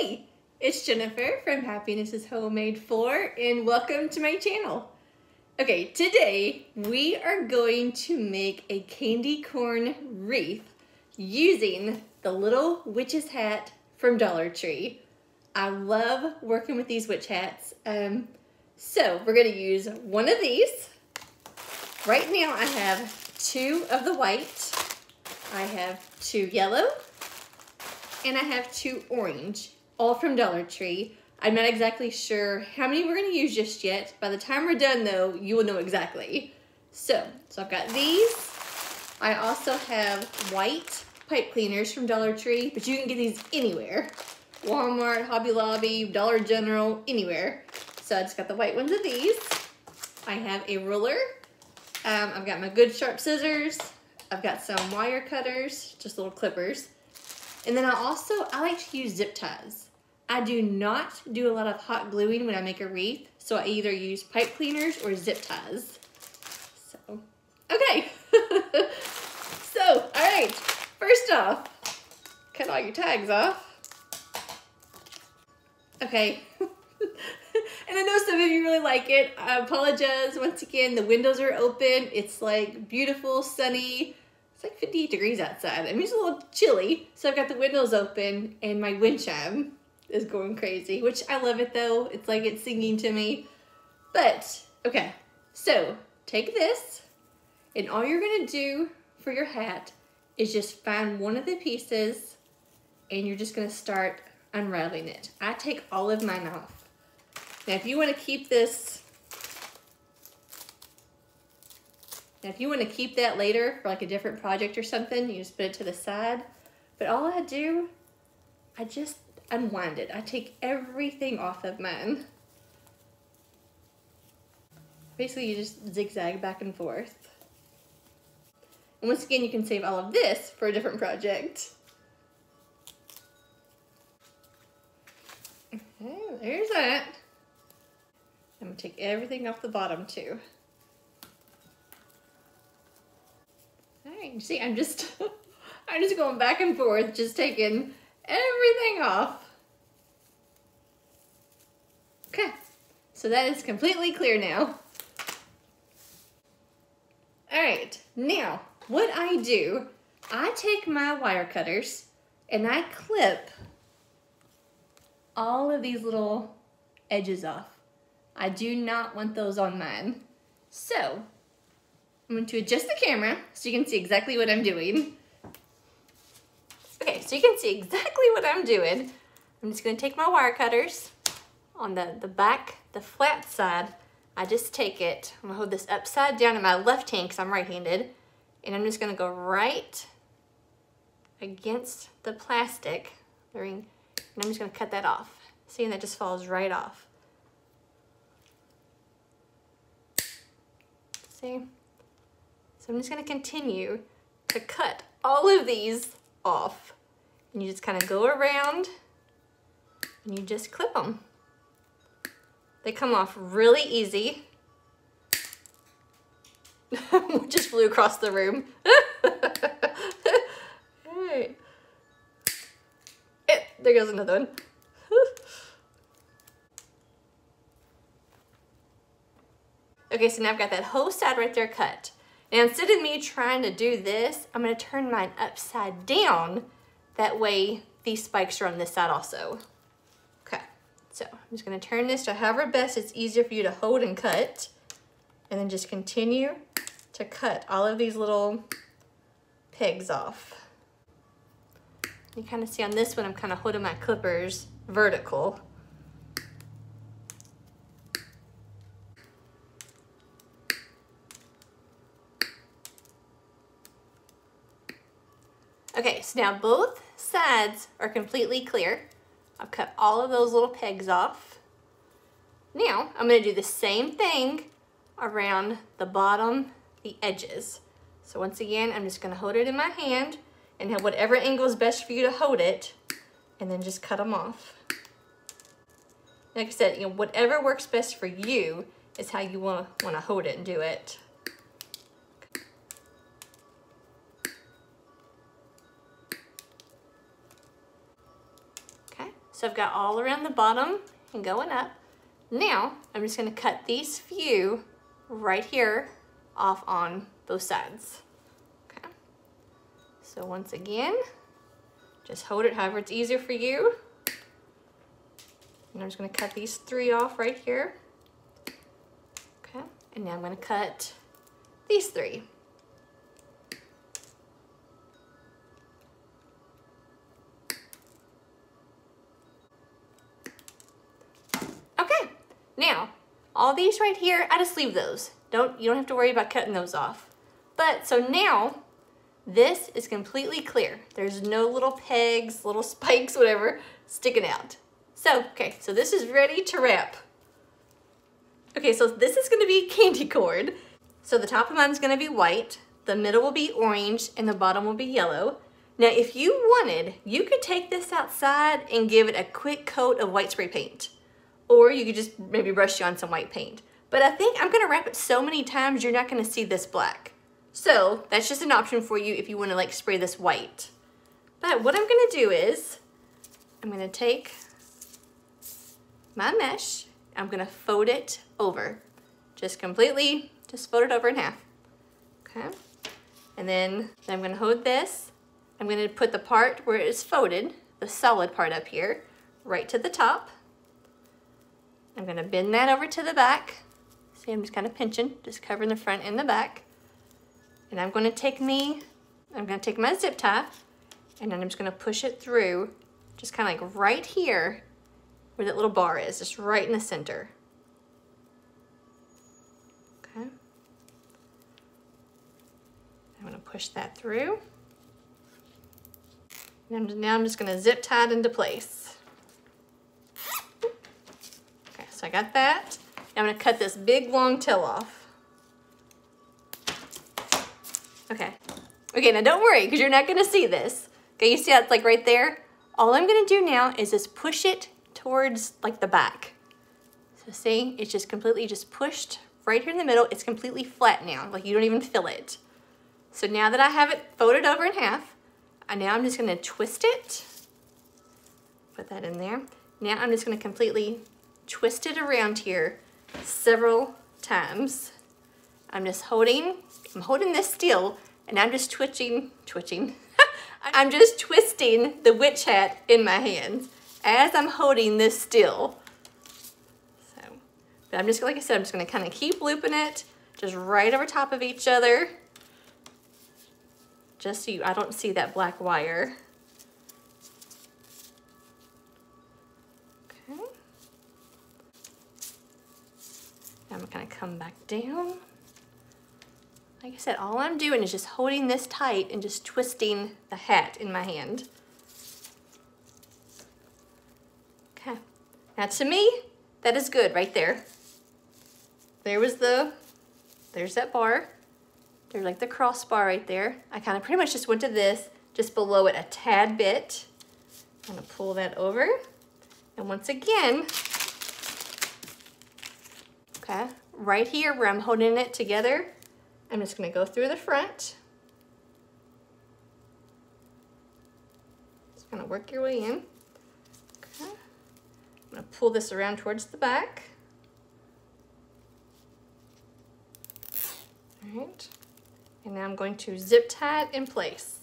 Hey, it's Jennifer from Happiness is Homemade 4 and welcome to my channel. Okay, today we are going to make a candy corn wreath using the little witch's hat from Dollar Tree. I love working with these witch hats. Um, so we're gonna use one of these. Right now I have two of the white, I have two yellow, and I have two orange, all from Dollar Tree. I'm not exactly sure how many we're gonna use just yet. By the time we're done though, you will know exactly. So, so I've got these. I also have white pipe cleaners from Dollar Tree, but you can get these anywhere. Walmart, Hobby Lobby, Dollar General, anywhere. So I just got the white ones of these. I have a ruler. Um, I've got my good sharp scissors. I've got some wire cutters, just little clippers. And then I also, I like to use zip ties. I do not do a lot of hot gluing when I make a wreath, so I either use pipe cleaners or zip ties. So, okay. so, all right, first off, cut all your tags off. Okay. and I know some of you really like it. I apologize. Once again, the windows are open. It's like beautiful, sunny. It's like 58 degrees outside. I mean, it's a little chilly. So I've got the windows open and my wind chime is going crazy, which I love it though. It's like it's singing to me. But, okay. So, take this and all you're gonna do for your hat is just find one of the pieces and you're just gonna start unraveling it. I take all of mine off. Now if you want to keep this, now if you want to keep that later for like a different project or something, you just put it to the side. But all I do, I just unwind it. I take everything off of mine. Basically you just zigzag back and forth. And once again, you can save all of this for a different project. Okay, there's that. I'm gonna take everything off the bottom too. All right, see, I'm just, I'm just going back and forth, just taking everything off. Okay, so that is completely clear now. All right, now what I do, I take my wire cutters and I clip all of these little edges off. I do not want those on mine. So, I'm going to adjust the camera so you can see exactly what I'm doing. So you can see exactly what I'm doing. I'm just going to take my wire cutters on the, the back, the flat side. I just take it, I'm to hold this upside down in my left hand because I'm right-handed, and I'm just going to go right against the plastic, the ring, and I'm just gonna cut that off. See, and that just falls right off. See? So I'm just gonna continue to cut all of these off. And you just kind of go around and you just clip them. They come off really easy. just flew across the room. hey. Eh, there goes another one. okay, so now I've got that whole side right there cut. Now instead of me trying to do this, I'm gonna turn mine upside down. That way these spikes are on this side also. Okay, so I'm just gonna turn this to however best it's easier for you to hold and cut. And then just continue to cut all of these little pegs off. You kind of see on this one, I'm kind of holding my clippers vertical. Okay, so now both sides are completely clear. I've cut all of those little pegs off. Now, I'm gonna do the same thing around the bottom, the edges. So once again, I'm just gonna hold it in my hand and have whatever angle is best for you to hold it and then just cut them off. Like I said, you know, whatever works best for you is how you want to hold it and do it. So I've got all around the bottom and going up. Now, I'm just gonna cut these few right here off on both sides. Okay. So once again, just hold it however it's easier for you. And I'm just gonna cut these three off right here. Okay, and now I'm gonna cut these three. Okay, now, all these right here, I just leave those. Don't, you don't have to worry about cutting those off. But, so now, this is completely clear. There's no little pegs, little spikes, whatever, sticking out. So, okay, so this is ready to wrap. Okay, so this is gonna be candy corn. So the top of mine's gonna be white, the middle will be orange, and the bottom will be yellow. Now, if you wanted, you could take this outside and give it a quick coat of white spray paint. Or you could just maybe brush you on some white paint. But I think I'm gonna wrap it so many times you're not gonna see this black. So that's just an option for you if you wanna like spray this white. But what I'm gonna do is, I'm gonna take my mesh, I'm gonna fold it over. Just completely, just fold it over in half. Okay. And then, then I'm gonna hold this. I'm gonna put the part where it is folded, the solid part up here, right to the top. I'm gonna bend that over to the back. See, I'm just kind of pinching, just covering the front and the back. And I'm gonna take me, I'm gonna take my zip tie, and then I'm just gonna push it through, just kind of like right here, where that little bar is, just right in the center. Okay. I'm gonna push that through. And now I'm just gonna zip tie it into place. Okay, so I got that. I'm gonna cut this big long tail off. Okay. Okay, now don't worry, because you're not gonna see this. Okay, you see how it's like right there? All I'm gonna do now is just push it towards like the back. So see, it's just completely just pushed right here in the middle. It's completely flat now, like you don't even feel it. So now that I have it folded over in half, I now I'm just gonna twist it. Put that in there. Now I'm just gonna completely twist it around here several times. I'm just holding, I'm holding this still and I'm just twitching, twitching. I'm just twisting the witch hat in my hands as I'm holding this still. So, but I'm just, like I said, I'm just gonna kind of keep looping it just right over top of each other. Just so you, I don't see that black wire. Okay. Now I'm gonna come back down. Like I said, all I'm doing is just holding this tight and just twisting the hat in my hand. Okay, now to me, that is good right there. There was the, there's that bar. There's like the crossbar right there. I kind of pretty much just went to this, just below it a tad bit. I'm gonna pull that over. And once again, okay, right here where I'm holding it together, I'm just gonna go through the front. Just gonna work your way in. I'm going to pull this around towards the back. All right. And now I'm going to zip tie it in place.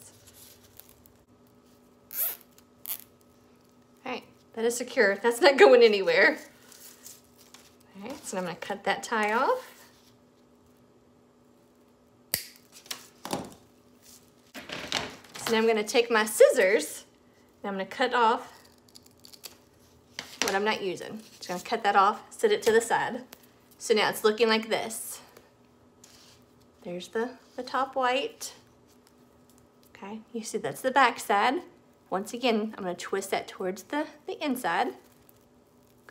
All right, that is secure. That's not going anywhere. So I'm gonna cut that tie off. So now I'm gonna take my scissors and I'm gonna cut off what I'm not using. Just gonna cut that off, set it to the side. So now it's looking like this. There's the, the top white. Okay, you see that's the back side. Once again, I'm gonna twist that towards the, the inside.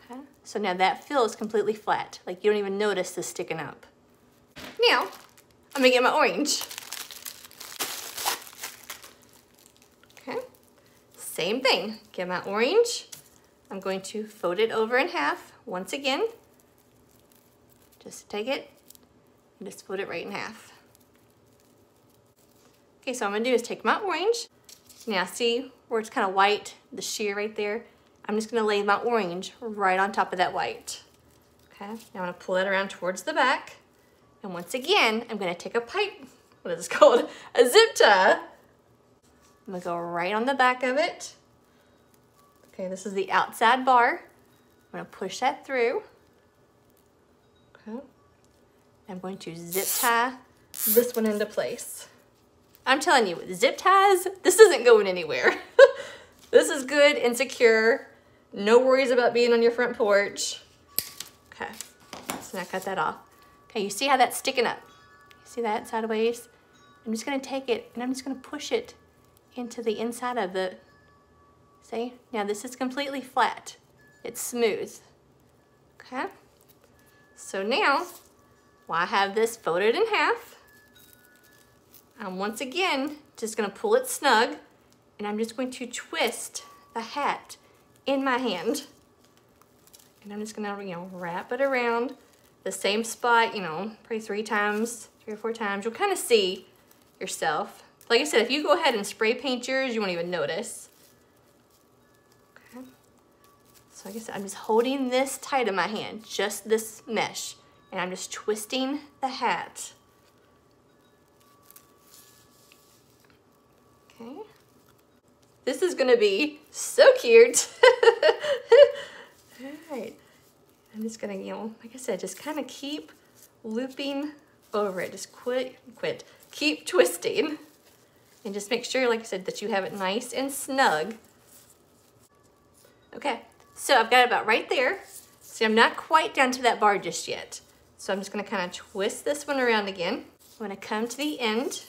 Okay, so now that feels completely flat. Like you don't even notice this sticking up. Now, I'm gonna get my orange. Okay, same thing. Get my orange, I'm going to fold it over in half once again. Just take it and just fold it right in half. Okay, so I'm gonna do is take my orange. Now see where it's kind of white, the sheer right there? I'm just gonna lay my orange right on top of that white. Okay, now I'm gonna pull that around towards the back. And once again, I'm gonna take a pipe, what is this called? A zip tie. I'm gonna go right on the back of it. Okay, this is the outside bar. I'm gonna push that through. Okay. I'm going to zip tie this one into place. I'm telling you, zip ties, this isn't going anywhere. this is good and secure. No worries about being on your front porch. Okay, so now cut that off. Okay, you see how that's sticking up? You see that sideways? I'm just gonna take it and I'm just gonna push it into the inside of the, see? Now this is completely flat. It's smooth, okay? So now, well, I have this folded in half. I'm once again just gonna pull it snug and I'm just going to twist the hat in my hand. And I'm just gonna, you know, wrap it around the same spot, you know, probably three times, three or four times. You'll kind of see yourself. Like I said, if you go ahead and spray paint yours, you won't even notice. Okay. So like I said, I'm just holding this tight in my hand, just this mesh, and I'm just twisting the hat. Okay. This is gonna be so cute. All right. I'm just gonna, you know, like I said, just kind of keep looping over it. Just quit, quit. Keep twisting. And just make sure, like I said, that you have it nice and snug. Okay, so I've got it about right there. See, I'm not quite down to that bar just yet. So I'm just gonna kind of twist this one around again. I'm gonna come to the end.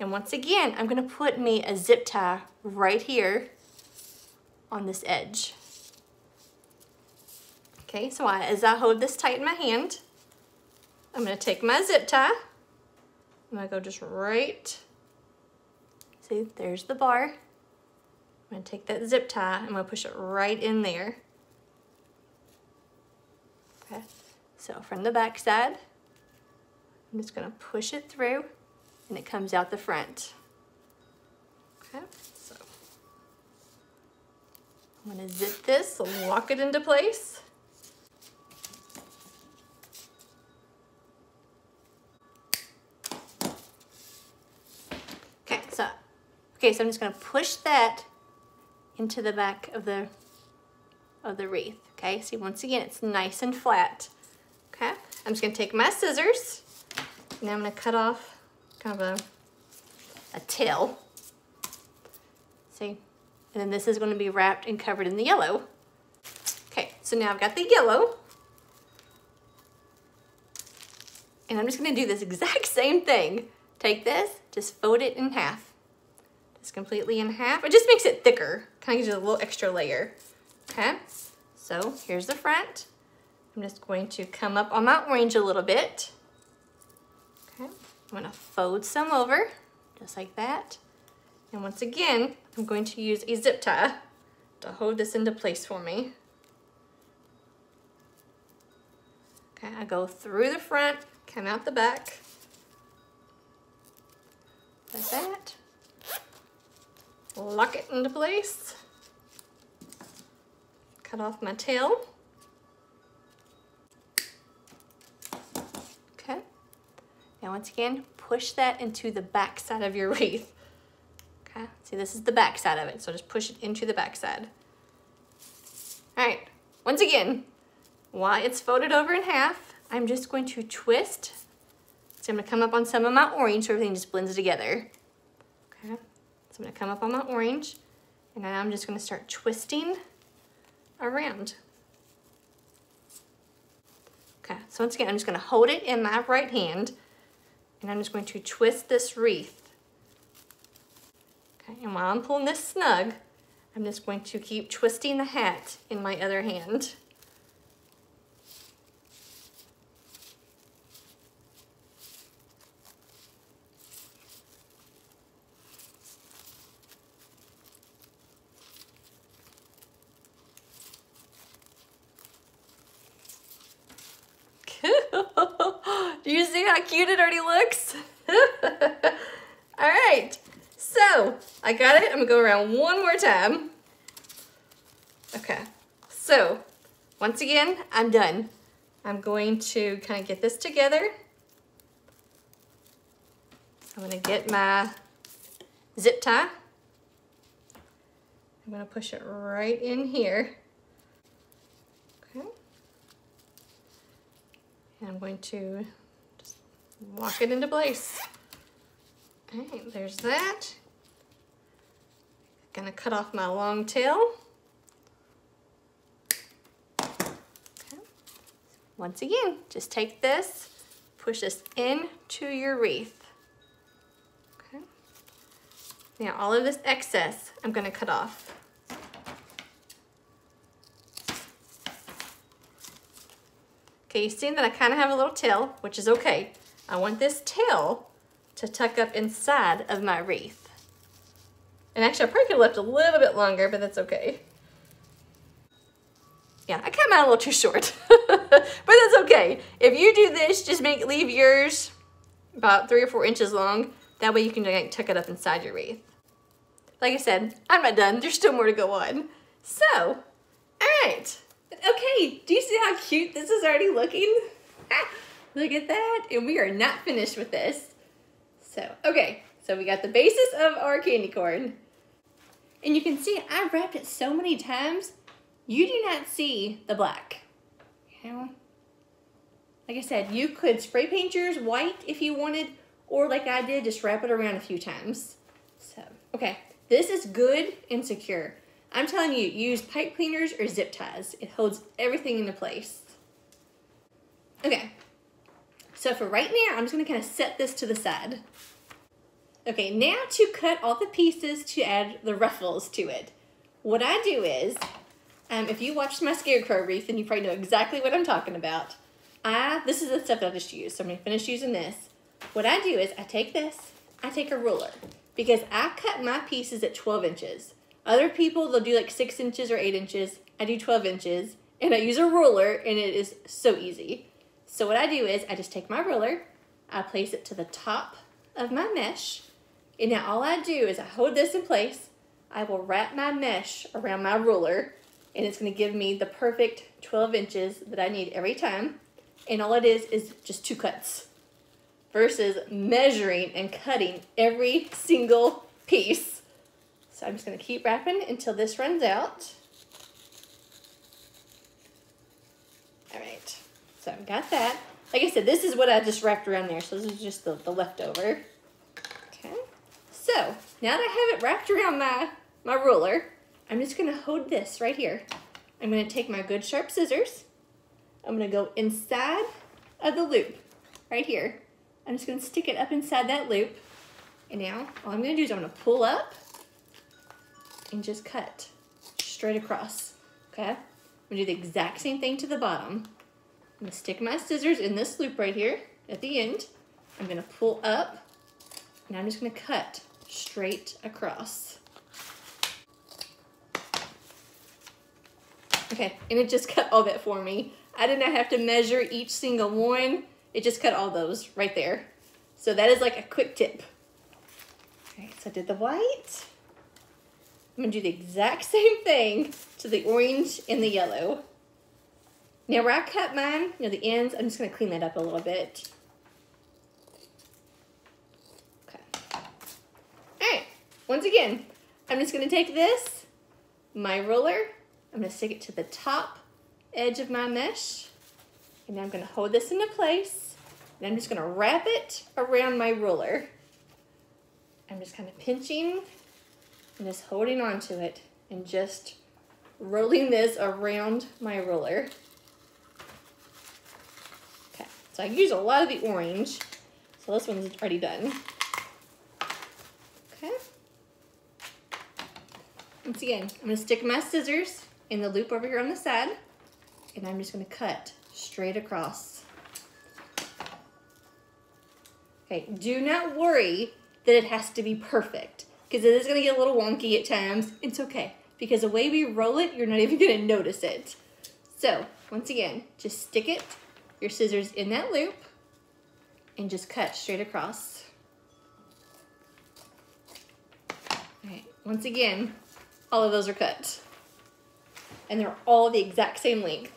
And once again, I'm gonna put me a zip tie right here on this edge. Okay, so I, as I hold this tight in my hand, I'm gonna take my zip tie. And I'm gonna go just right, see, there's the bar. I'm gonna take that zip tie, I'm gonna push it right in there. Okay, so from the back side, I'm just gonna push it through and it comes out the front. Okay, so I'm gonna zip this, lock it into place. Okay, so, okay, so I'm just gonna push that into the back of the of the wreath. Okay, see once again, it's nice and flat. Okay, I'm just gonna take my scissors and I'm gonna cut off kind of a, a tail. See, and then this is gonna be wrapped and covered in the yellow. Okay, so now I've got the yellow. And I'm just gonna do this exact same thing. Take this, just fold it in half. Just completely in half. It just makes it thicker, kind of gives you a little extra layer. Okay, so here's the front. I'm just going to come up on my orange a little bit. I'm gonna fold some over, just like that. And once again, I'm going to use a zip tie to hold this into place for me. Okay, I go through the front, come out the back, like that lock it into place. Cut off my tail. Okay. Now once again, push that into the back side of your wreath. Okay, see this is the back side of it, so just push it into the back side. All right, once again, while it's folded over in half, I'm just going to twist. So I'm gonna come up on some of my orange so everything just blends together. Okay. So I'm gonna come up on my orange and now I'm just gonna start twisting around. Okay, so once again, I'm just gonna hold it in my right hand and I'm just going to twist this wreath. Okay, and while I'm pulling this snug, I'm just going to keep twisting the hat in my other hand. Do you see how cute it already looks? All right, so I got it. I'm gonna go around one more time. Okay, so once again, I'm done. I'm going to kind of get this together. I'm gonna get my zip tie. I'm gonna push it right in here. Okay. And I'm going to lock it into place. Okay, there's that. Gonna cut off my long tail. Once again, just take this, push this into your wreath. Okay. Now all of this excess, I'm gonna cut off. Okay, you see that I kind of have a little tail, which is okay. I want this tail to tuck up inside of my wreath. And actually, I probably could have left a little bit longer, but that's okay yeah, I cut mine a little too short, but that's okay. If you do this, just make leave yours about three or four inches long. That way you can like, tuck it up inside your wreath. Like I said, I'm not done. There's still more to go on. So, all right. Okay, do you see how cute this is already looking? Look at that. And we are not finished with this. So, okay. So we got the basis of our candy corn. And you can see I've wrapped it so many times you do not see the black. You know? Like I said, you could spray paint yours white if you wanted, or like I did, just wrap it around a few times. So, okay, this is good and secure. I'm telling you, use pipe cleaners or zip ties. It holds everything into place. Okay, so for right now, I'm just gonna kind of set this to the side. Okay, now to cut all the pieces to add the ruffles to it. What I do is, um, if you watched my scarecrow wreath, then you probably know exactly what I'm talking about. I, this is the stuff that I just used, so I'm gonna finish using this. What I do is I take this, I take a ruler, because I cut my pieces at 12 inches. Other people, they'll do like six inches or eight inches. I do 12 inches, and I use a ruler, and it is so easy. So what I do is I just take my ruler, I place it to the top of my mesh, and now all I do is I hold this in place. I will wrap my mesh around my ruler, and it's going to give me the perfect 12 inches that I need every time. And all it is is just two cuts versus measuring and cutting every single piece. So I'm just going to keep wrapping until this runs out. All right, so I've got that. Like I said, this is what I just wrapped around there, so this is just the, the leftover. Okay, so now that I have it wrapped around my, my ruler, I'm just gonna hold this right here. I'm gonna take my good sharp scissors. I'm gonna go inside of the loop, right here. I'm just gonna stick it up inside that loop. And now, all I'm gonna do is I'm gonna pull up and just cut straight across, okay? I'm gonna do the exact same thing to the bottom. I'm gonna stick my scissors in this loop right here at the end. I'm gonna pull up and I'm just gonna cut straight across. Okay, and it just cut all that for me. I did not have to measure each single one. It just cut all those right there. So that is like a quick tip. Okay, so I did the white. I'm gonna do the exact same thing to the orange and the yellow. Now where I cut mine, you know, the ends, I'm just gonna clean that up a little bit. Okay. All right, once again, I'm just gonna take this, my ruler, I'm gonna stick it to the top edge of my mesh. And I'm gonna hold this into place. And I'm just gonna wrap it around my ruler. I'm just kind of pinching and just holding onto it and just rolling this around my ruler. So I use a lot of the orange. So this one's already done. Okay. Once again, I'm gonna stick my scissors in the loop over here on the side, and I'm just gonna cut straight across. Okay, do not worry that it has to be perfect, because it is gonna get a little wonky at times. It's okay, because the way we roll it, you're not even gonna notice it. So, once again, just stick it, your scissors in that loop, and just cut straight across. All right, once again, all of those are cut. and they're all the exact same length.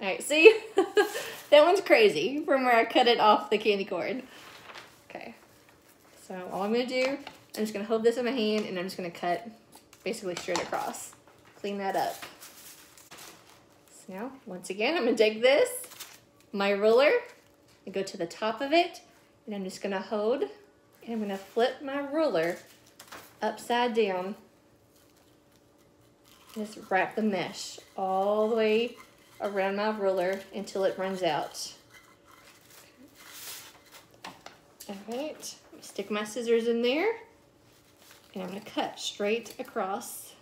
All right, see? that one's crazy from where I cut it off the candy corn. Okay, so all I'm gonna do, I'm just gonna hold this in my hand and I'm just gonna cut basically straight across. Clean that up. So now, once again, I'm gonna take this, my ruler, and go to the top of it, and I'm just gonna hold, and I'm gonna flip my ruler upside down. Just wrap the mesh all the way around my ruler until it runs out. All right, stick my scissors in there and I'm gonna cut straight across.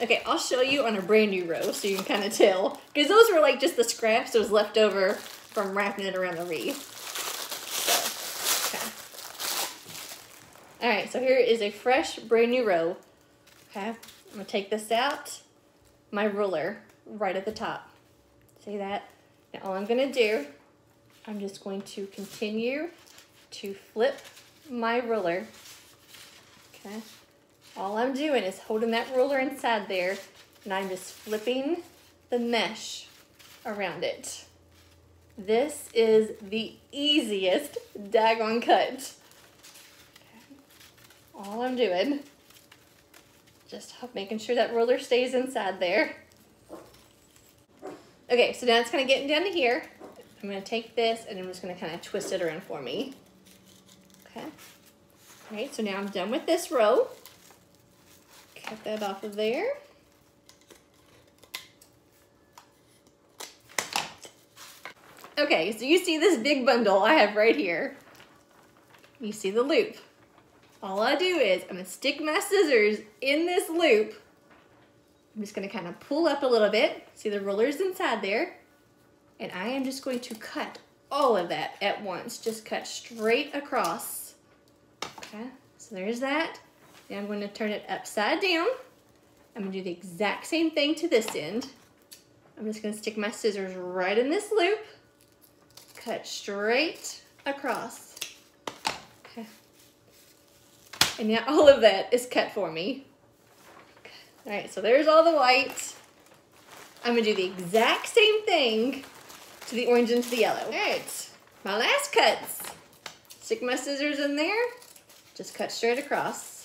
Okay, I'll show you on a brand new row so you can kind of tell. Because those were like just the scraps that was left over from wrapping it around the wreath. All right, so here is a fresh, brand new row. Okay, I'm gonna take this out, my ruler right at the top. See that? Now all I'm gonna do, I'm just going to continue to flip my ruler. Okay, all I'm doing is holding that ruler inside there and I'm just flipping the mesh around it. This is the easiest daggone cut all I'm doing. Just making sure that ruler stays inside there. Okay, so now it's kind of getting down to here. I'm going to take this and I'm just going to kind of twist it around for me. Okay. All right, so now I'm done with this row. Cut that off of there. Okay, so you see this big bundle I have right here. You see the loop all I do is I'm gonna stick my scissors in this loop. I'm just gonna kind of pull up a little bit. See the ruler's inside there. And I am just going to cut all of that at once. Just cut straight across. Okay, so there's that. Now I'm going to turn it upside down. I'm gonna do the exact same thing to this end. I'm just gonna stick my scissors right in this loop, cut straight across. Okay. And now all of that is cut for me. All right, so there's all the white. I'm gonna do the exact same thing to the orange and to the yellow. All right, my last cuts. Stick my scissors in there, just cut straight across.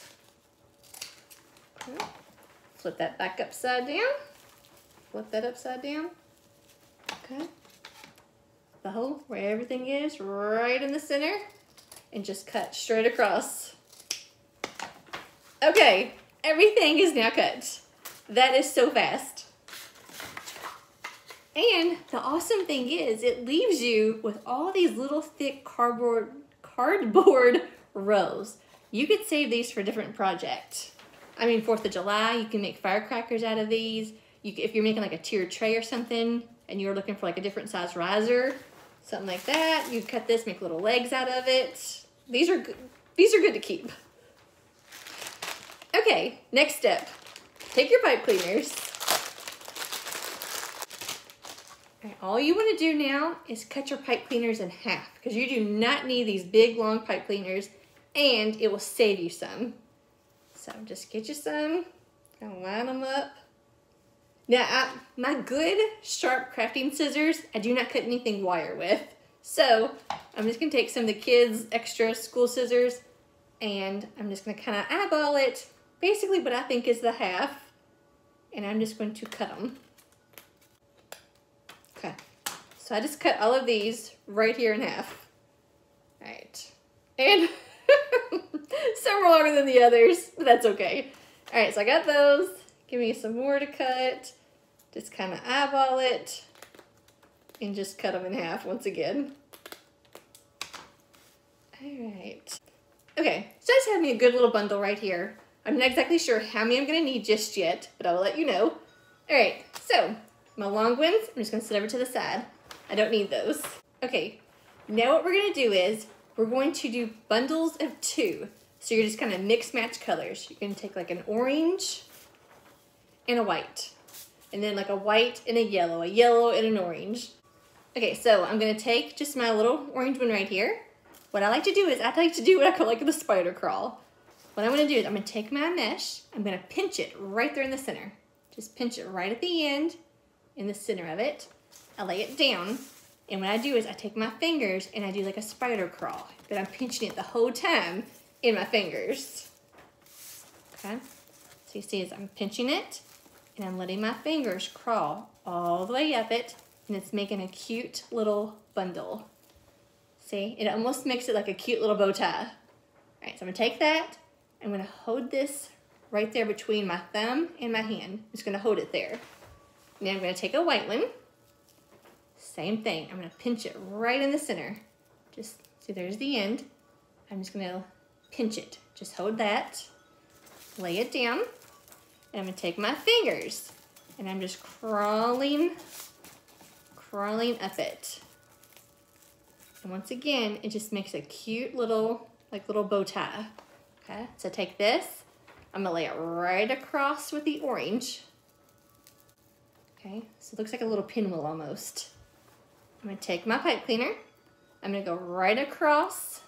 Flip that back upside down. Flip that upside down. Okay. The hole where everything is, right in the center, and just cut straight across. Okay, everything is now cut. That is so fast. And the awesome thing is it leaves you with all these little thick cardboard cardboard rows. You could save these for different project. I mean, 4th of July, you can make firecrackers out of these. You, if you're making like a tiered tray or something and you're looking for like a different size riser, something like that, you cut this, make little legs out of it. These are good. These are good to keep. Okay, next step. Take your pipe cleaners. all you want to do now is cut your pipe cleaners in half because you do not need these big long pipe cleaners and it will save you some. So just get you some and line them up. Now, I, my good sharp crafting scissors, I do not cut anything wire with. So I'm just gonna take some of the kids' extra school scissors and I'm just gonna kind of eyeball it basically what I think is the half. And I'm just going to cut them. Okay. So I just cut all of these right here in half. All right. And some are longer than the others, but that's okay. All right, so I got those. Give me some more to cut. Just kind of eyeball it and just cut them in half once again. All right. Okay, so I just have me a good little bundle right here. I'm not exactly sure how many I'm gonna need just yet, but I will let you know. All right, so my long ones, I'm just gonna sit over to the side. I don't need those. Okay, now what we're gonna do is we're going to do bundles of two. So you're just kind of mix match colors. You're gonna take like an orange and a white. And then like a white and a yellow, a yellow and an orange. Okay, so I'm gonna take just my little orange one right here. What I like to do is I like to do what I call like the spider crawl. What I'm gonna do is I'm gonna take my mesh, I'm gonna pinch it right there in the center. Just pinch it right at the end, in the center of it. I lay it down, and what I do is I take my fingers and I do like a spider crawl, but I'm pinching it the whole time in my fingers. Okay, so you see as I'm pinching it, and I'm letting my fingers crawl all the way up it, and it's making a cute little bundle. See, it almost makes it like a cute little bow tie. All right, so I'm gonna take that, I'm gonna hold this right there between my thumb and my hand. I'm just gonna hold it there. Now I'm gonna take a white one, same thing, I'm gonna pinch it right in the center. Just, see there's the end. I'm just gonna pinch it. Just hold that, lay it down, and I'm gonna take my fingers and I'm just crawling, crawling up it. And once again, it just makes a cute little, like little bow tie. Okay, so take this, I'm gonna lay it right across with the orange. Okay, so it looks like a little pinwheel almost. I'm gonna take my pipe cleaner, I'm gonna go right across.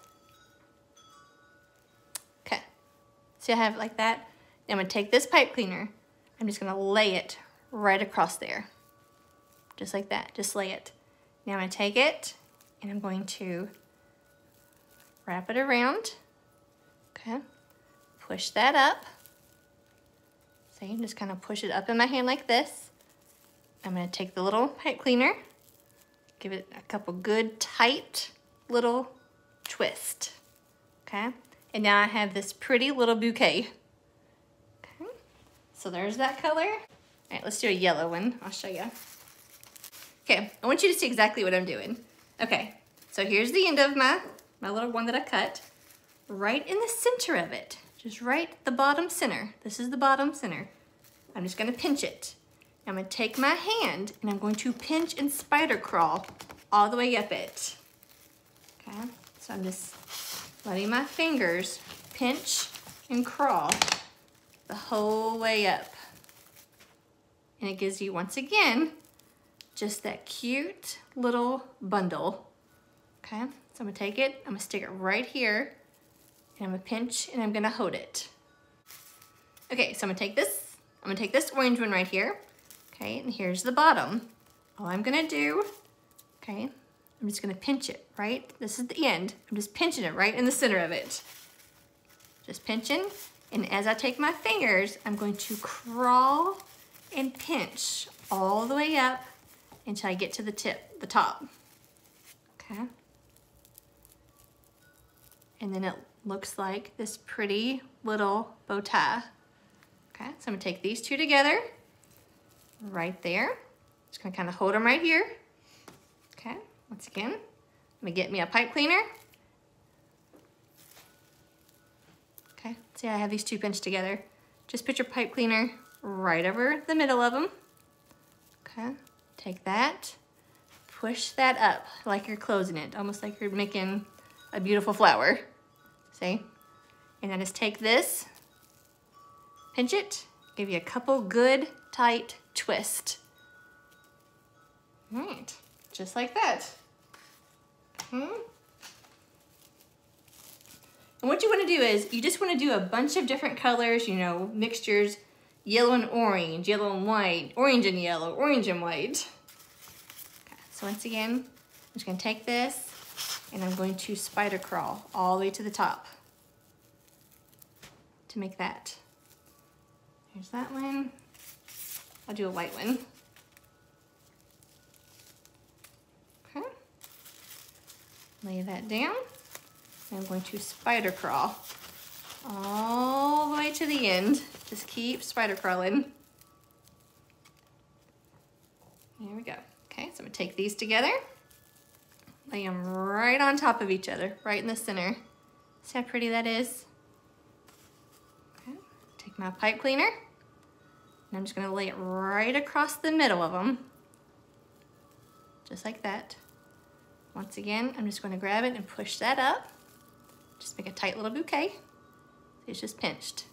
So I have it like that. I'm gonna take this pipe cleaner, I'm just gonna lay it right across there. Just like that, just lay it. Now I'm gonna take it and I'm going to wrap it around. Okay, push that up. So See, just kind of push it up in my hand like this. I'm gonna take the little pipe cleaner, give it a couple good tight little twist. Okay, and now I have this pretty little bouquet. Okay, so there's that color. All right, let's do a yellow one. I'll show you. Okay, I want you to see exactly what I'm doing. Okay, so here's the end of my, my little one that I cut right in the center of it, just right the bottom center. This is the bottom center. I'm just gonna pinch it. I'm gonna take my hand and I'm going to pinch and spider crawl all the way up it. Okay, so I'm just letting my fingers pinch and crawl the whole way up. And it gives you, once again, just that cute little bundle. Okay, so I'm gonna take it, I'm gonna stick it right here, and I'm gonna pinch and I'm gonna hold it. Okay, so I'm gonna take this, I'm gonna take this orange one right here, okay, and here's the bottom. All I'm gonna do, okay, I'm just gonna pinch it, right? This is the end. I'm just pinching it right in the center of it. Just pinching, and as I take my fingers, I'm going to crawl and pinch all the way up until I get to the tip, the top, okay? And then it looks like this pretty little bow tie. Okay, so I'm gonna take these two together, right there. Just gonna kind of hold them right here. Once again, I'm gonna get me a pipe cleaner. Okay, see I have these two pinched together. Just put your pipe cleaner right over the middle of them. Okay, take that, push that up like you're closing it, almost like you're making a beautiful flower. See? And then just take this, pinch it, give you a couple good tight twist. All right, just like that. Hmm. And what you want to do is you just want to do a bunch of different colors, you know, mixtures, yellow and orange, yellow and white, orange and yellow, orange and white. Okay, so once again, I'm just going to take this and I'm going to spider crawl all the way to the top to make that. Here's that one. I'll do a white one. Okay. Lay that down. I'm going to spider crawl all the way to the end. Just keep spider crawling. There we go. Okay, so I'm gonna take these together. Lay them right on top of each other, right in the center. See how pretty that is? Okay, take my pipe cleaner, and I'm just gonna lay it right across the middle of them, just like that. Once again, I'm just gonna grab it and push that up. Just make a tight little bouquet. It's just pinched.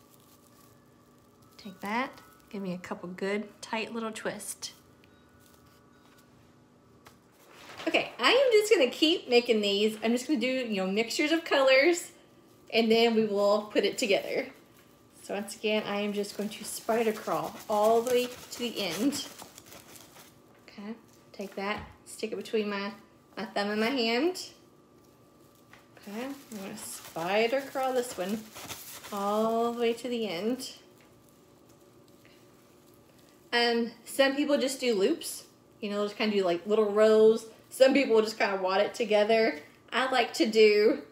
Take that, give me a couple good tight little twists. Okay, I am just gonna keep making these. I'm just gonna do, you know, mixtures of colors and then we will put it together. So once again, I am just going to spider crawl all the way to the end. Okay, take that, stick it between my, my thumb and my hand. Okay, I'm gonna spider crawl this one all the way to the end. Um, some people just do loops. You know, just kind of do like little rows. Some people just kind of wad it together. I like to do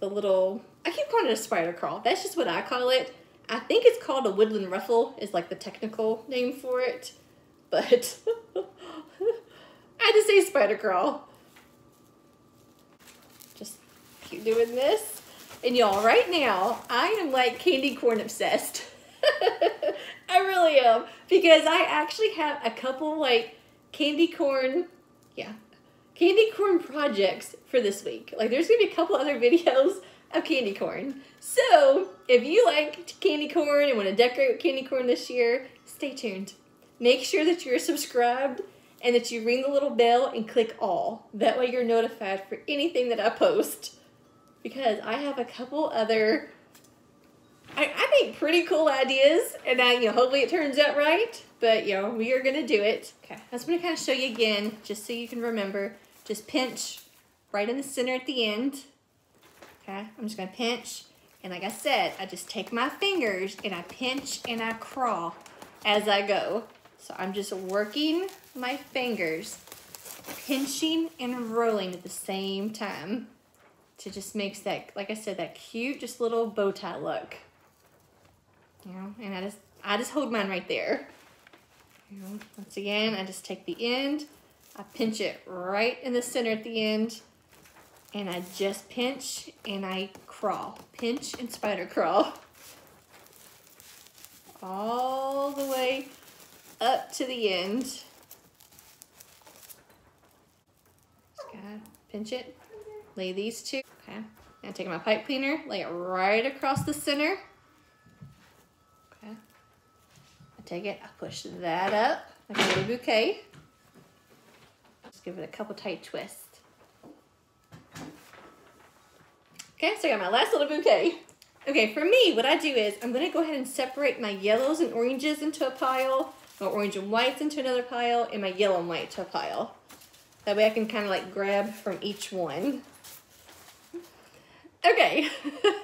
the little, I keep calling it a spider crawl. That's just what I call it. I think it's called a woodland ruffle is like the technical name for it. But I just say spider crawl. Just keep doing this. And y'all, right now, I am like candy corn obsessed. I really am. Because I actually have a couple like candy corn, yeah, candy corn projects for this week. Like there's gonna be a couple other videos of candy corn. So if you like candy corn and want to decorate with candy corn this year, stay tuned. Make sure that you're subscribed and that you ring the little bell and click all. That way you're notified for anything that I post. Because I have a couple other, I, I think pretty cool ideas and I, you know, hopefully it turns out right. But, you know, we are to do it. Okay, I just to kind of show you again, just so you can remember. Just pinch right in the center at the end. Okay, I'm just gonna pinch. And like I said, I just take my fingers and I pinch and I crawl as I go. So I'm just working my fingers, pinching and rolling at the same time to just makes that, like I said, that cute, just little bow tie look. You know, and I just, I just hold mine right there. You know, once again, I just take the end, I pinch it right in the center at the end and I just pinch and I crawl. Pinch and spider crawl. All the way up to the end. Gotta pinch it. Lay these two. Okay. And take my pipe cleaner, lay it right across the center. Okay. I take it, I push that up like a little bouquet Just give it a couple tight twists. Okay, so I got my last little bouquet. Okay, for me, what I do is I'm gonna go ahead and separate my yellows and oranges into a pile, my orange and whites into another pile, and my yellow and white to a pile. That way I can kind of like grab from each one. Okay,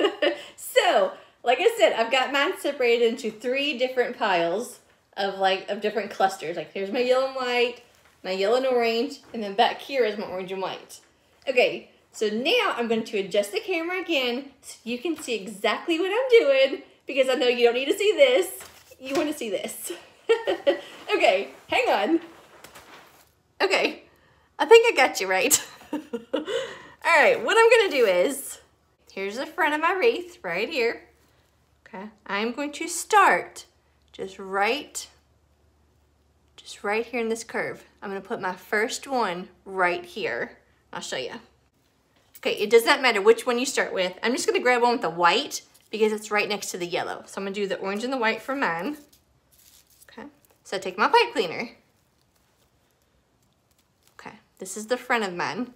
so like I said, I've got mine separated into three different piles of like, of different clusters. Like here's my yellow and white, my yellow and orange, and then back here is my orange and white. Okay, so now I'm going to adjust the camera again so you can see exactly what I'm doing because I know you don't need to see this. You want to see this. okay, hang on. Okay, I think I got you right. All right, what I'm to do is, here's the front of my wreath right here. Okay, I'm going to start just right just right here in this curve. I'm gonna put my first one right here. I'll show you. Okay, it does not matter which one you start with. I'm just gonna grab one with the white because it's right next to the yellow. So I'm gonna do the orange and the white for mine. Okay, so I take my pipe cleaner. This is the front of mine.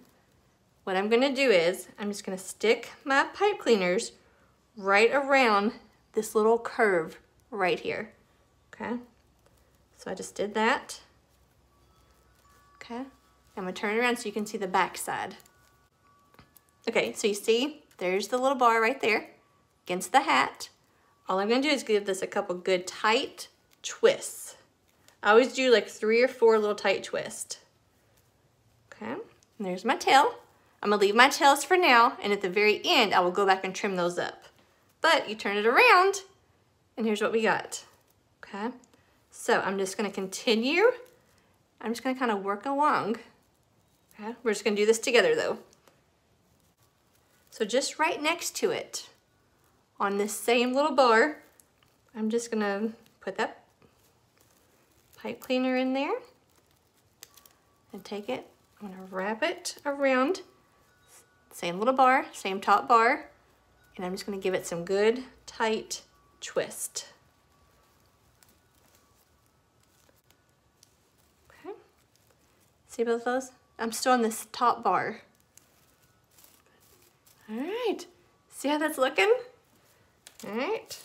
What I'm gonna do is, I'm just gonna stick my pipe cleaners right around this little curve right here, okay? So I just did that. Okay, I'm gonna turn it around so you can see the back side. Okay, so you see, there's the little bar right there against the hat. All I'm gonna do is give this a couple good tight twists. I always do like three or four little tight twists. Okay, and there's my tail. I'm gonna leave my tails for now, and at the very end, I will go back and trim those up. But you turn it around, and here's what we got, okay? So I'm just gonna continue. I'm just gonna kind of work along. Okay? We're just gonna do this together though. So just right next to it, on this same little bar, I'm just gonna put that pipe cleaner in there and take it, I'm gonna wrap it around, same little bar, same top bar, and I'm just gonna give it some good tight twist. Okay, see both those? I'm still on this top bar. All right, see how that's looking? All right.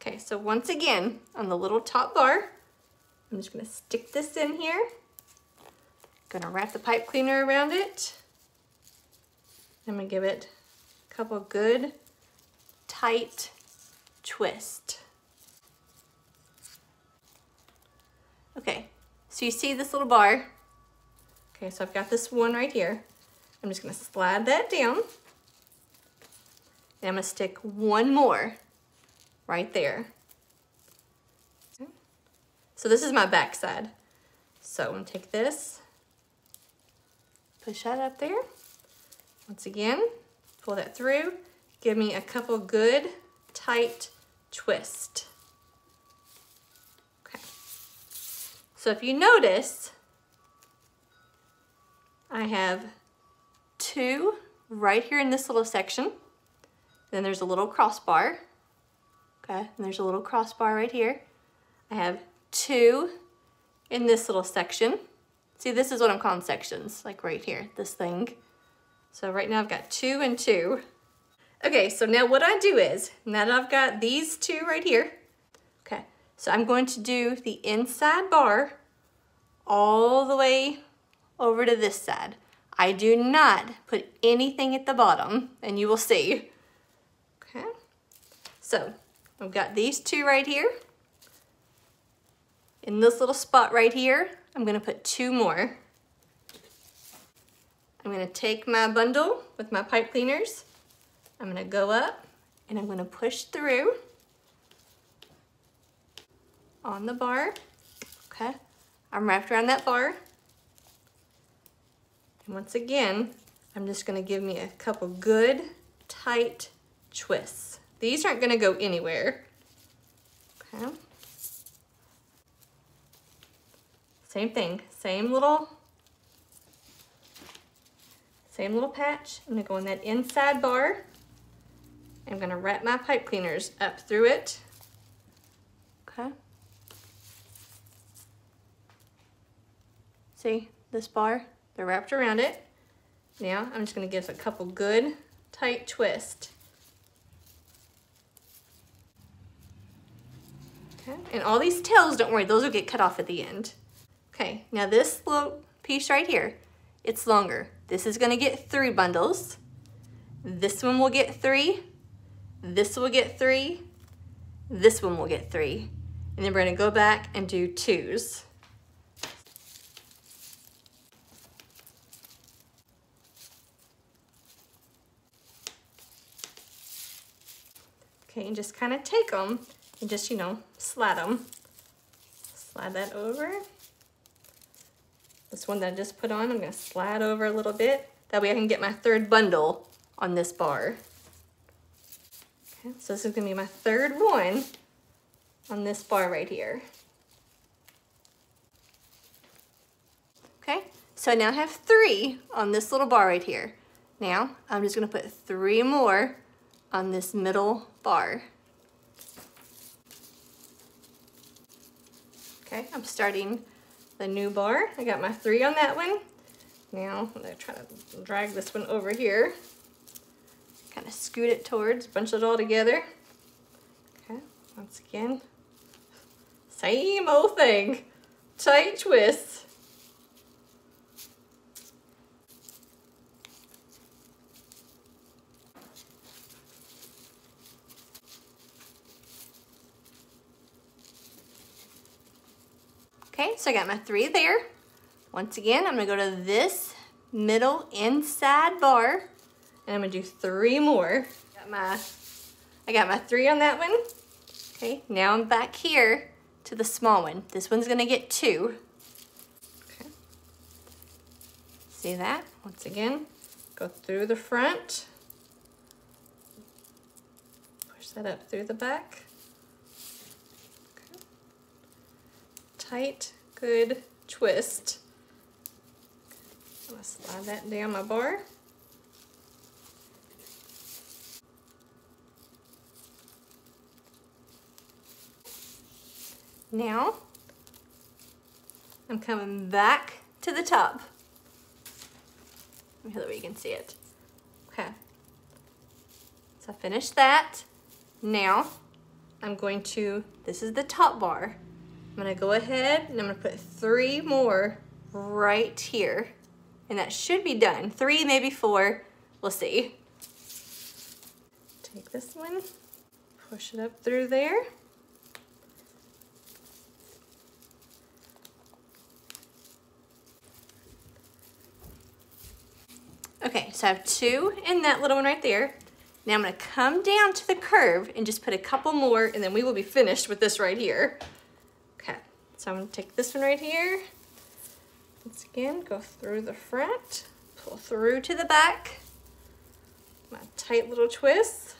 Okay, so once again, on the little top bar, I'm just gonna stick this in here. Gonna wrap the pipe cleaner around it. I'm gonna give it a couple good, tight twist. Okay, so you see this little bar? Okay, so I've got this one right here. I'm just gonna slide that down. And I'm gonna stick one more right there. So this is my back side. So I'm gonna take this, push that up there. Once again, pull that through. Give me a couple good, tight twist. Okay. So if you notice, I have two right here in this little section. Then there's a little crossbar. Okay, and there's a little crossbar right here. I have two in this little section. See, this is what I'm calling sections, like right here, this thing. So right now I've got two and two. Okay, so now what I do is, now that I've got these two right here, okay, so I'm going to do the inside bar all the way over to this side. I do not put anything at the bottom, and you will see. Okay, so I've got these two right here. In this little spot right here, I'm gonna put two more. I'm gonna take my bundle with my pipe cleaners. I'm gonna go up and I'm gonna push through on the bar. Okay, I'm wrapped around that bar. And once again, I'm just gonna give me a couple good, tight twists. These aren't gonna go anywhere. Okay. Same thing, same little, same little patch. I'm gonna go in that inside bar. I'm gonna wrap my pipe cleaners up through it. Okay. See this bar? They're wrapped around it. Now I'm just gonna give a couple good tight twists. Okay, and all these tails, don't worry, those will get cut off at the end. Okay, now this little piece right here, it's longer. This is gonna get three bundles. This one will get three. This will get three. This one will get three. And then we're gonna go back and do twos. Okay, and just kind of take them and just, you know, slide them. Slide that over. This one that I just put on, I'm gonna slide over a little bit. That way I can get my third bundle on this bar. Okay, so this is gonna be my third one on this bar right here. Okay, so I now have three on this little bar right here. Now, I'm just gonna put three more on this middle bar. Okay, I'm starting the new bar. I got my three on that one. Now I'm gonna try to drag this one over here. Kind of scoot it towards, bunch it all together. Okay, once again, same old thing. Tight twist. Okay, so I got my three there. Once again, I'm gonna go to this middle inside bar and I'm gonna do three more. Got my, I got my three on that one. Okay, now I'm back here to the small one. This one's gonna get two. Okay. See that? Once again, go through the front. Push that up through the back. Tight, good twist. I'm gonna slide that down my bar. Now, I'm coming back to the top. Let me that way you can see it. Okay. So I finished that. Now I'm going to, this is the top bar. I'm gonna go ahead and I'm gonna put three more right here. And that should be done. Three, maybe four, we'll see. Take this one, push it up through there. Okay, so I have two in that little one right there. Now I'm gonna come down to the curve and just put a couple more and then we will be finished with this right here. So I'm gonna take this one right here. Once again, go through the front, pull through to the back. My tight little twist.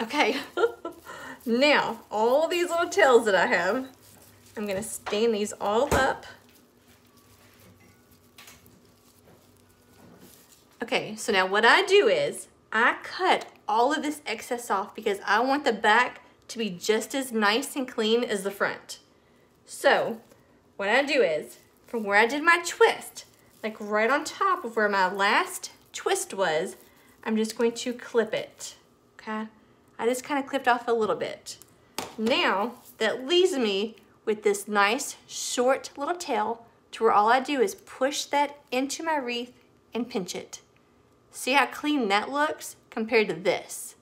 Okay, now all these little tails that I have, I'm gonna stand these all up. Okay, so now what I do is I cut all of this excess off because I want the back to be just as nice and clean as the front. So what I do is from where I did my twist, like right on top of where my last twist was, I'm just going to clip it, okay? I just kind of clipped off a little bit. Now, that leaves me with this nice short little tail to where all I do is push that into my wreath and pinch it. See how clean that looks compared to this.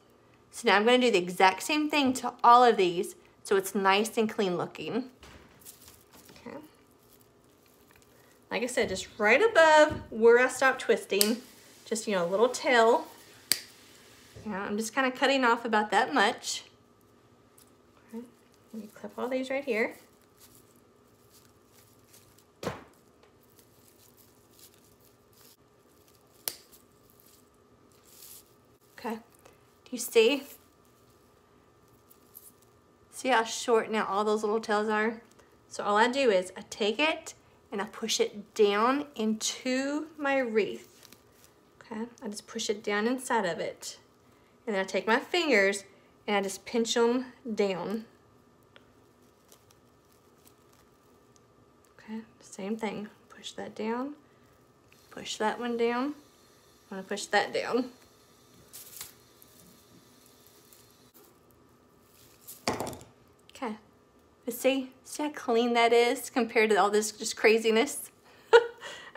So now I'm gonna do the exact same thing to all of these so it's nice and clean looking. Okay. Like I said, just right above where I stopped twisting, just, you know, a little tail. Yeah, I'm just kind of cutting off about that much. Okay. Let me clip all these right here. Okay, do you see? See how short now all those little tails are? So all I do is I take it and I push it down into my wreath. Okay, I just push it down inside of it. And then I take my fingers and I just pinch them down. Okay, same thing. Push that down, push that one down. I'm gonna push that down. See, see how clean that is compared to all this just craziness? all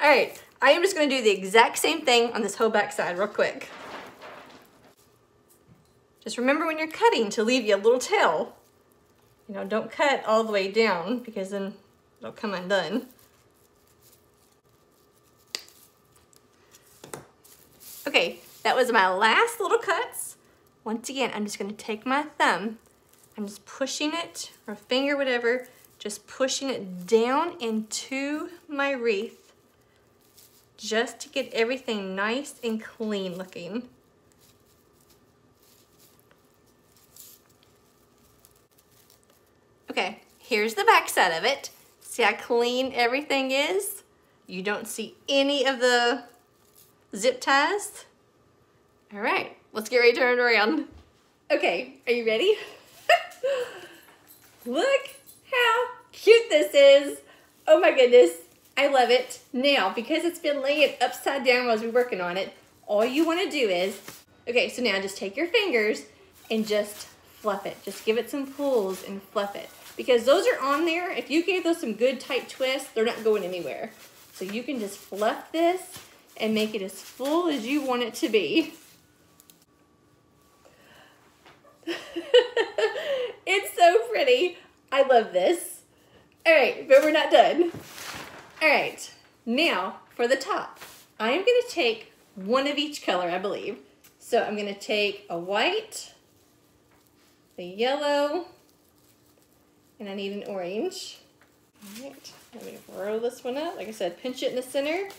right, I am just gonna do the exact same thing on this whole back side real quick. Just remember when you're cutting to leave you a little tail. You know, don't cut all the way down because then it'll come undone. Okay, that was my last little cuts. Once again, I'm just gonna take my thumb I'm just pushing it, or finger, whatever, just pushing it down into my wreath just to get everything nice and clean looking. Okay, here's the back side of it. See how clean everything is? You don't see any of the zip ties. All right, let's get ready to turn it around. Okay, are you ready? Look how cute this is. Oh my goodness. I love it. Now, because it's been laying upside down while we're working on it, all you want to do is, okay, so now just take your fingers and just fluff it. Just give it some pulls and fluff it. Because those are on there. If you gave those some good tight twists, they're not going anywhere. So you can just fluff this and make it as full as you want it to be. it's so pretty. I love this. All right, but we're not done. All right, now for the top. I am gonna take one of each color, I believe. So I'm gonna take a white, a yellow, and I need an orange. All right, let me roll this one up. Like I said, pinch it in the center,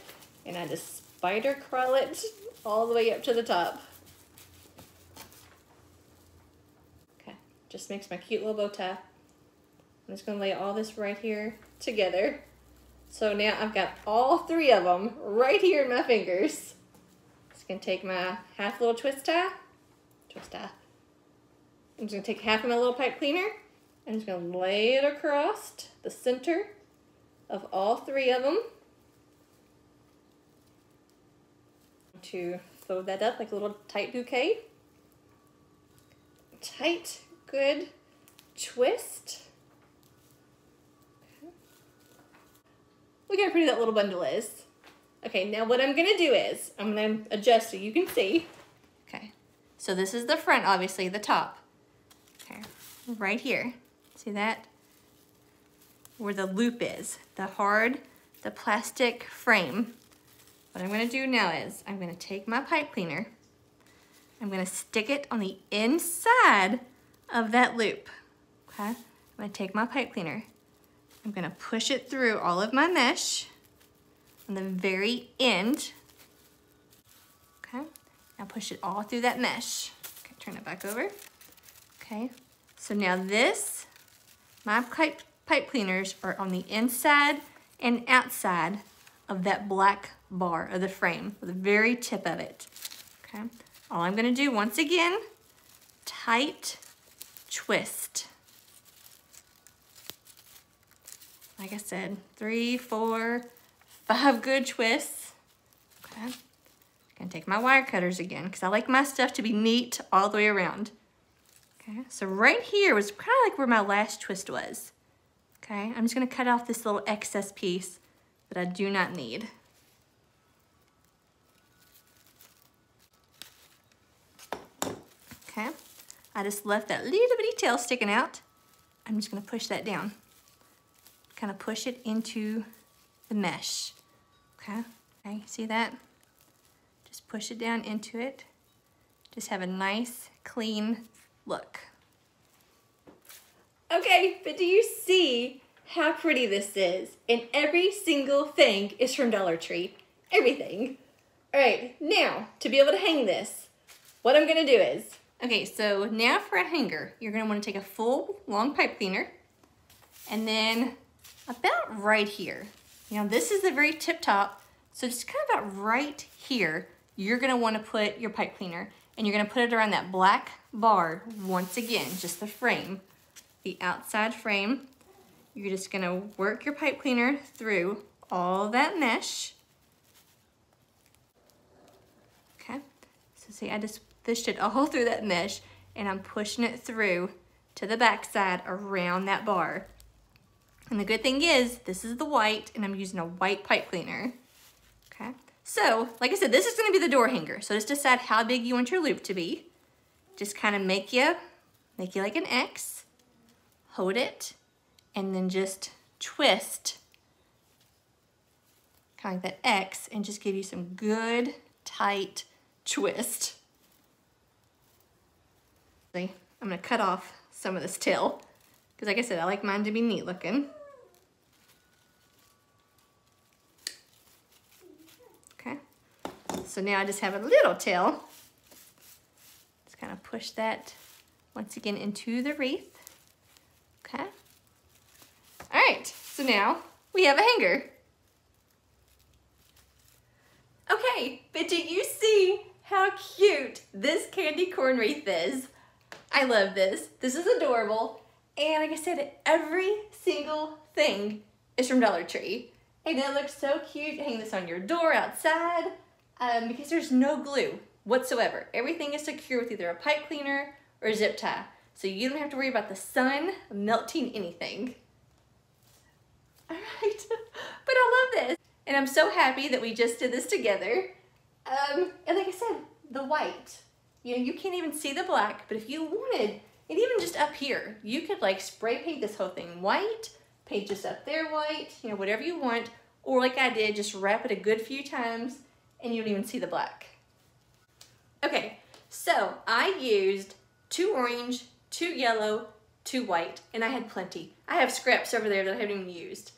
and I just spider crawl it all the way up to the top. Just makes my cute little bow tie. I'm just gonna lay all this right here together. So now I've got all three of them right here in my fingers. Just gonna take my half little twist tie, twist tie. I'm just gonna take half of my little pipe cleaner I'm just gonna lay it across the center of all three of them. To fold that up like a little tight bouquet. Tight, good twist. Look how pretty that little bundle is. Okay, now what I'm gonna do is, I'm gonna adjust so you can see. Okay, so this is the front, obviously, the top. Okay, right here. See that? Where the loop is, the hard, the plastic frame. What I'm gonna do now is, I'm gonna take my pipe cleaner, I'm gonna stick it on the inside of that loop, okay? I'm gonna take my pipe cleaner, I'm gonna push it through all of my mesh on the very end. Okay, now push it all through that mesh. Okay, turn it back over. Okay, so now this, my pipe, pipe cleaners are on the inside and outside of that black bar of the frame, the very tip of it. Okay, all I'm gonna do once again, tight twist. like I said, three, four, five good twists. Okay. I'm Gonna take my wire cutters again because I like my stuff to be neat all the way around. Okay, so right here was kind of like where my last twist was. Okay, I'm just gonna cut off this little excess piece that I do not need. Okay, I just left that little bitty tail sticking out. I'm just gonna push that down kind of push it into the mesh. Okay, okay, see that? Just push it down into it. Just have a nice, clean look. Okay, but do you see how pretty this is? And every single thing is from Dollar Tree. Everything. All right, now, to be able to hang this, what I'm gonna do is, okay, so now for a hanger, you're gonna wanna take a full long pipe cleaner, and then about right here. You know, this is the very tip top, so just kind of about right here, you're gonna wanna put your pipe cleaner and you're gonna put it around that black bar once again, just the frame, the outside frame. You're just gonna work your pipe cleaner through all that mesh. Okay, so see I just fished it all through that mesh and I'm pushing it through to the back side around that bar. And the good thing is, this is the white, and I'm using a white pipe cleaner. Okay, so like I said, this is gonna be the door hanger. So just decide how big you want your loop to be. Just kind of make you, make you like an X, hold it, and then just twist kind of like that X and just give you some good, tight twist. I'm gonna cut off some of this tail because like I said, I like mine to be neat looking. Okay, so now I just have a little tail. Just kind of push that once again into the wreath. Okay. All right, so now we have a hanger. Okay, but do you see how cute this candy corn wreath is? I love this. This is adorable. And like I said, every single thing is from Dollar Tree. And it looks so cute. Hang this on your door outside um, because there's no glue whatsoever. Everything is secure with either a pipe cleaner or a zip tie. So you don't have to worry about the sun melting anything. All right, but I love this. And I'm so happy that we just did this together. Um, and like I said, the white. You know, you can't even see the black, but if you wanted, and even just up here, you could like spray paint this whole thing white, paint just up there white, you know, whatever you want. Or like I did, just wrap it a good few times and you don't even see the black. Okay, so I used two orange, two yellow, two white, and I had plenty. I have scraps over there that I haven't even used.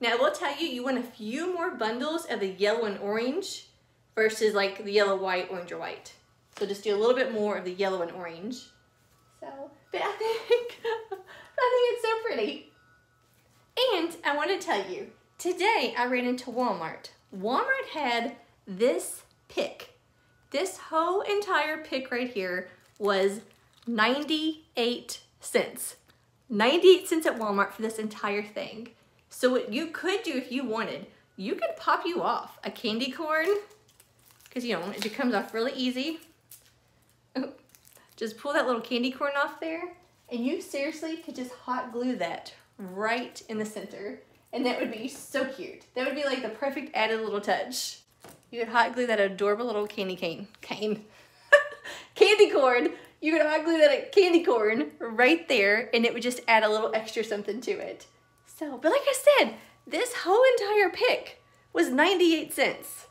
Now I will tell you, you want a few more bundles of the yellow and orange versus like the yellow, white, orange, or white. So just do a little bit more of the yellow and orange. So, but I think, I think it's so pretty. And I want to tell you, today I ran into Walmart. Walmart had this pick. This whole entire pick right here was 98 cents. 98 cents at Walmart for this entire thing. So what you could do if you wanted, you could pop you off a candy corn, because you know, it comes off really easy. Just pull that little candy corn off there, and you seriously could just hot glue that right in the center. And that would be so cute. That would be like the perfect added little touch. You could hot glue that adorable little candy cane, cane, candy corn. You could hot glue that candy corn right there and it would just add a little extra something to it. So, but like I said, this whole entire pick was 98 cents.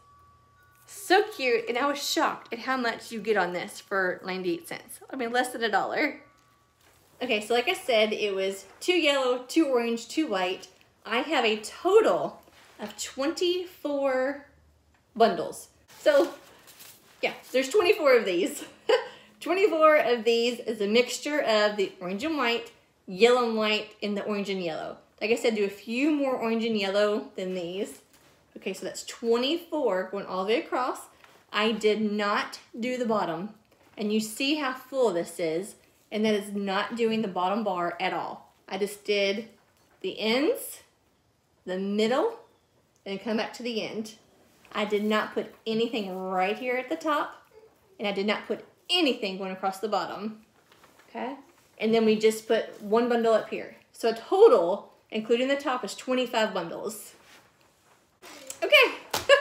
So cute, and I was shocked at how much you get on this for 98 cents. I mean, less than a dollar. Okay, so like I said, it was two yellow, two orange, two white. I have a total of 24 bundles. So, yeah, there's 24 of these. 24 of these is a mixture of the orange and white, yellow and white, and the orange and yellow. Like I said, do a few more orange and yellow than these. Okay, so that's 24 going all the way across. I did not do the bottom. And you see how full this is. And that is not doing the bottom bar at all. I just did the ends, the middle, and come back to the end. I did not put anything right here at the top. And I did not put anything going across the bottom. Okay? And then we just put one bundle up here. So a total including the top, is 25 bundles. Okay,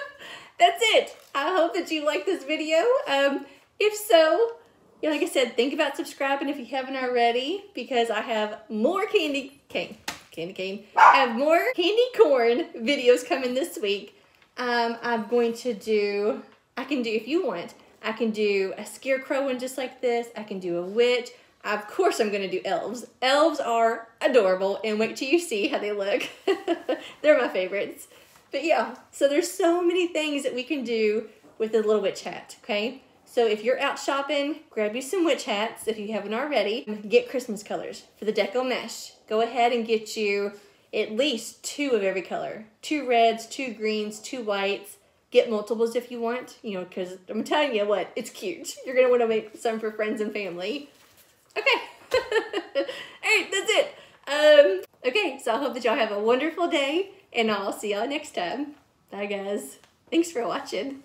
that's it. I hope that you like this video. Um, if so, like I said, think about subscribing if you haven't already, because I have more candy cane, candy cane, I have more candy corn videos coming this week. Um, I'm going to do, I can do, if you want, I can do a scarecrow one just like this. I can do a witch. Of course I'm gonna do elves. Elves are adorable and wait till you see how they look. They're my favorites. But yeah, so there's so many things that we can do with a little witch hat, okay? So if you're out shopping, grab you some witch hats if you haven't already. Get Christmas colors for the deco mesh. Go ahead and get you at least two of every color. Two reds, two greens, two whites. Get multiples if you want, you know, because I'm telling you what, it's cute. You're going to want to make some for friends and family. Okay. All right, that's it. Um, okay, so I hope that y'all have a wonderful day, and I'll see y'all next time. Bye, guys. Thanks for watching.